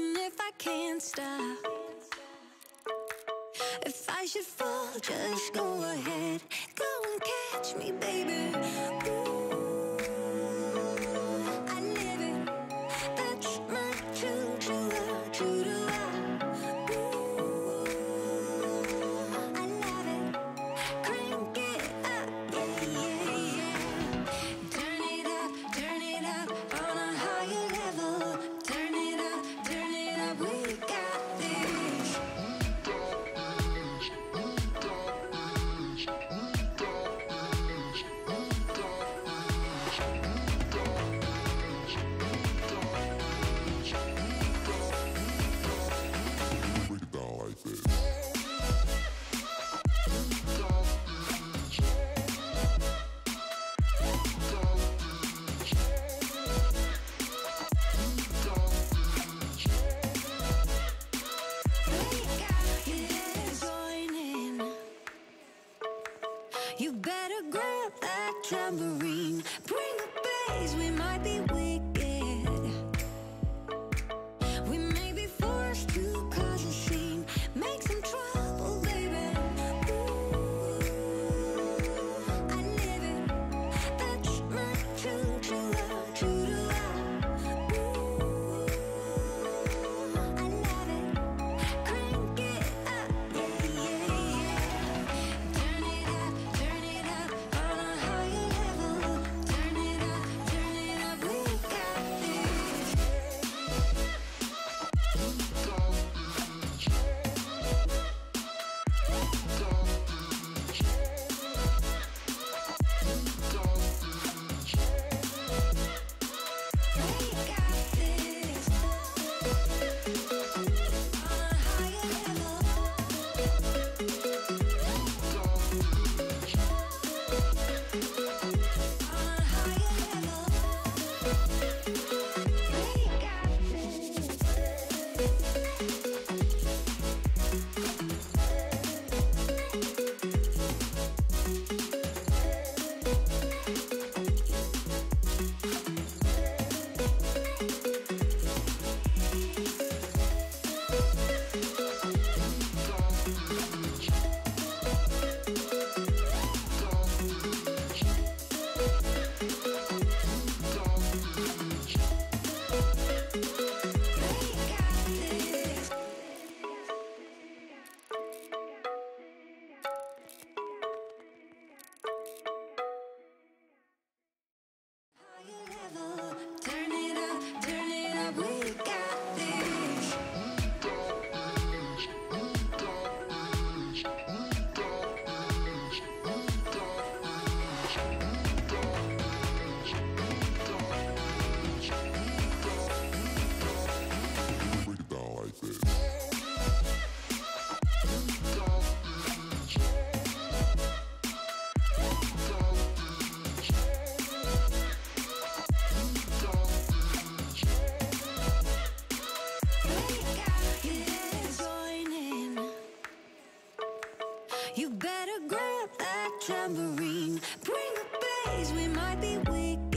even if I can't stop. If I should fall, just go ahead. Go and catch me, baby. tambourine. Bring the bass, we might be weak. You better grab that tambourine. Bring the bass, we might be weak.